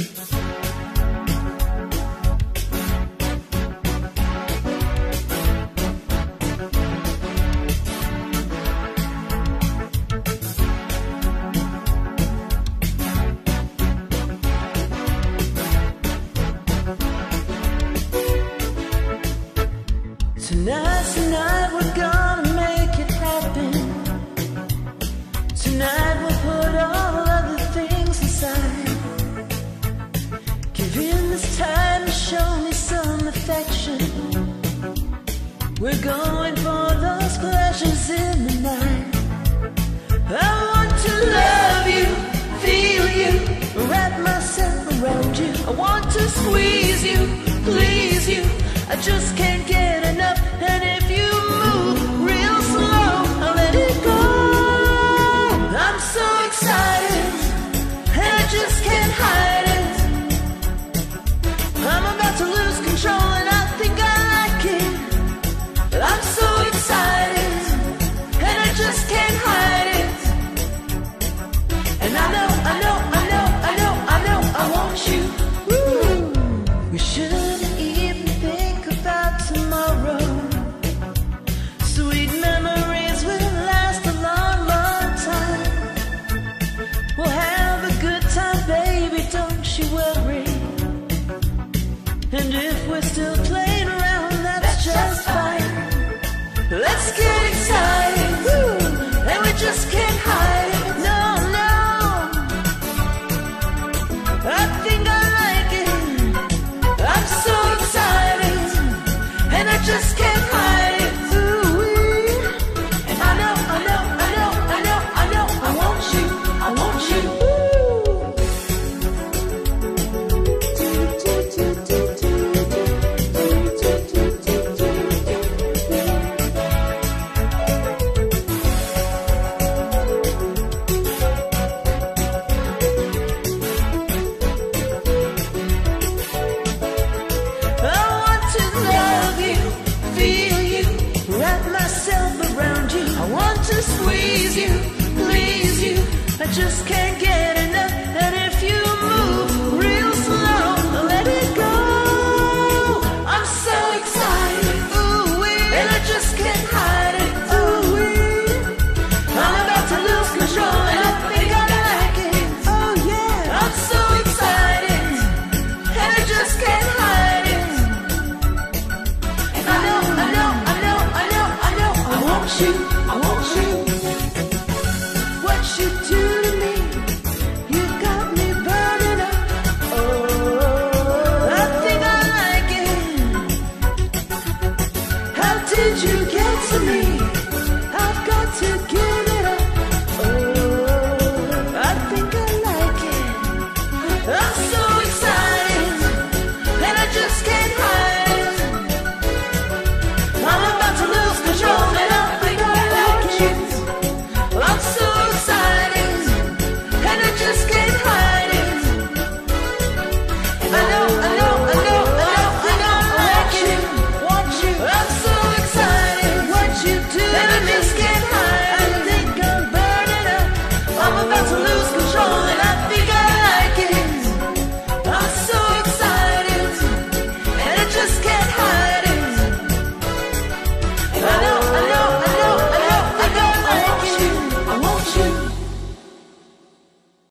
Gracias. We're going for those flashes in the night. I want to love you, feel you, wrap myself around you. I want to squeeze you, please you. I just can't. still please you, please you. I just can't get enough. And if you move real slow, let it go. I'm so excited, ooh wee, and I just can't hide it, ooh wee. I'm about to lose control, and I think I like it. Oh yeah, I'm so excited, and I just can't hide it. And I know, I know, I know, I know, I know, I want you. did you get to me? I've got to give.